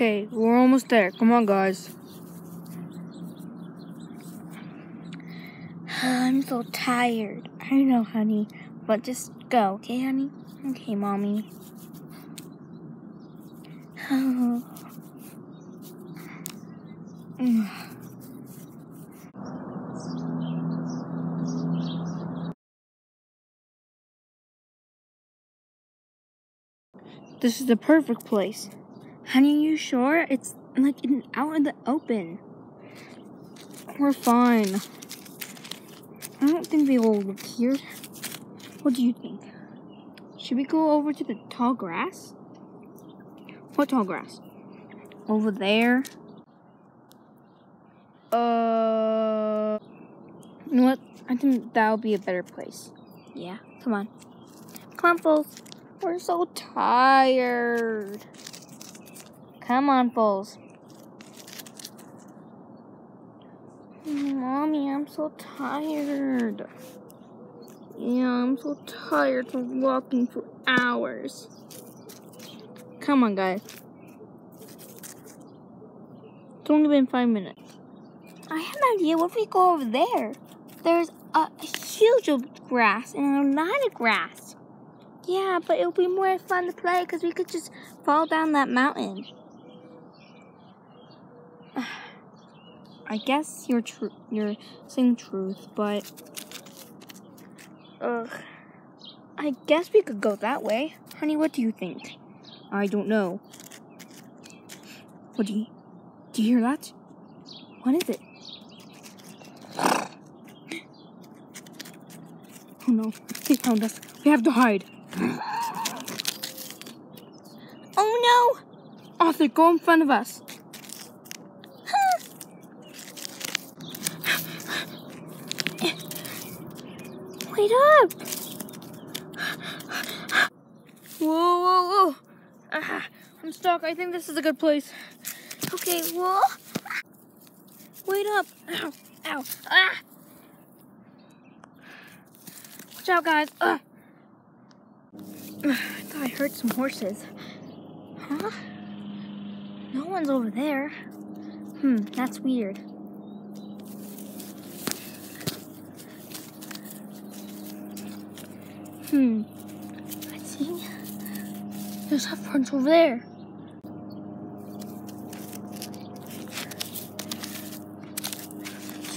Okay, we're almost there. Come on, guys. I'm so tired. I know, honey. But just go, okay, honey? Okay, mommy. This is the perfect place. Honey, you sure? It's like out in the open. We're fine. I don't think they will look here. What do you think? Should we go over to the tall grass? What tall grass? Over there? Uh, you know what? I think that would be a better place. Yeah, come on. Come on, folks. We're so tired. Come on, foals. Mommy, I'm so tired. Yeah, I'm so tired from walking for hours. Come on, guys. It's only been five minutes. I have an idea. What if we go over there? There's a huge grass and a lot of grass. Yeah, but it'll be more fun to play because we could just fall down that mountain. I guess you're true. You're saying truth, but ugh. I guess we could go that way, honey. What do you think? I don't know. What do you? Do you hear that? What is it? Oh no! They found us. We have to hide. Oh no! Arthur, go in front of us. Wait up! Whoa, whoa, whoa! Ah, I'm stuck. I think this is a good place. Okay, whoa! Wait up! Ow! Ow! Ah! Watch out, guys! Ugh. I thought I heard some horses. Huh? No one's over there. Hmm, that's weird. Hmm. I see. There's a front over there.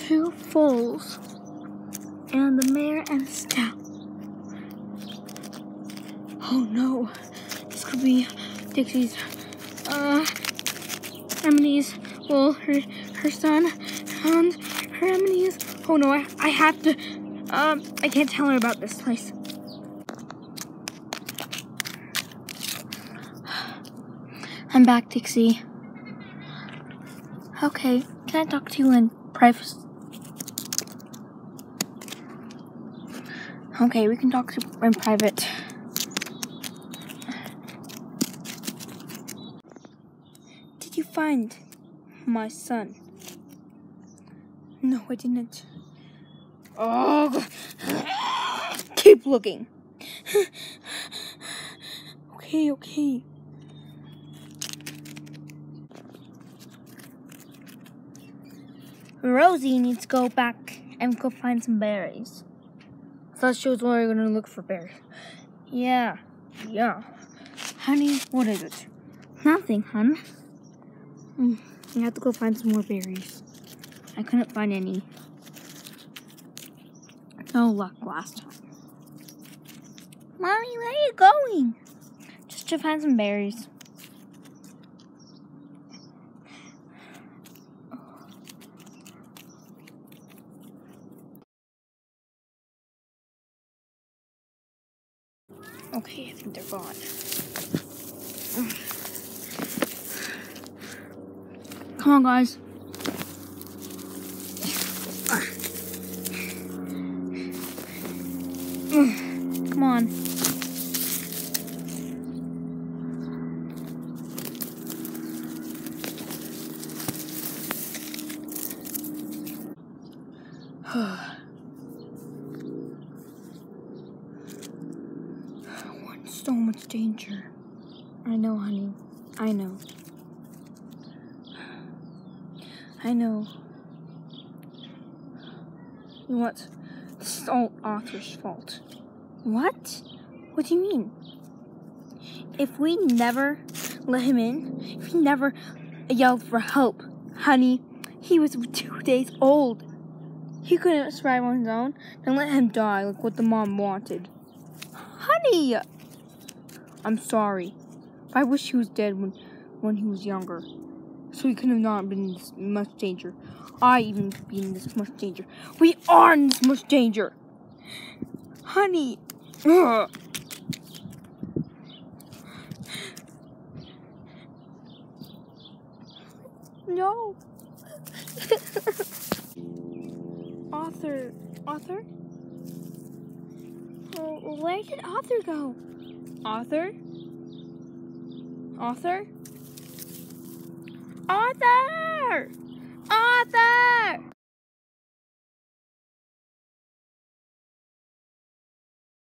Two foals. And the mare and scout. Oh no. This could be Dixie's uh Emily's well her her son and her Emily's oh no I, I have to um I can't tell her about this place. I'm back, Dixie. Okay, can I talk to you in private? Okay, we can talk to in private. Did you find my son? No, I didn't. Oh, keep looking. okay, okay. Rosie needs to go back and go find some berries. I thought she was only gonna look for berries. Yeah. Yeah. Honey, what is it? Nothing, hun. Mm, I have to go find some more berries. I couldn't find any. No luck last time. Mommy, where are you going? Just to find some berries. Okay, I think they're gone. Come on, guys. Come on in so much danger. I know, honey. I know. I know. You what? This is all Arthur's fault. What? What do you mean? If we never let him in, if he never yelled for help, honey, he was two days old. He couldn't survive on his own, then let him die like what the mom wanted. Honey! I'm sorry. I wish he was dead when, when he was younger. So he could have not been in this much danger. I even could be in this much danger. We are in this much danger! Honey! Ugh. No. Arthur. Arthur? Well, where did Arthur go? Arthur? Arthur? Arthur! Arthur!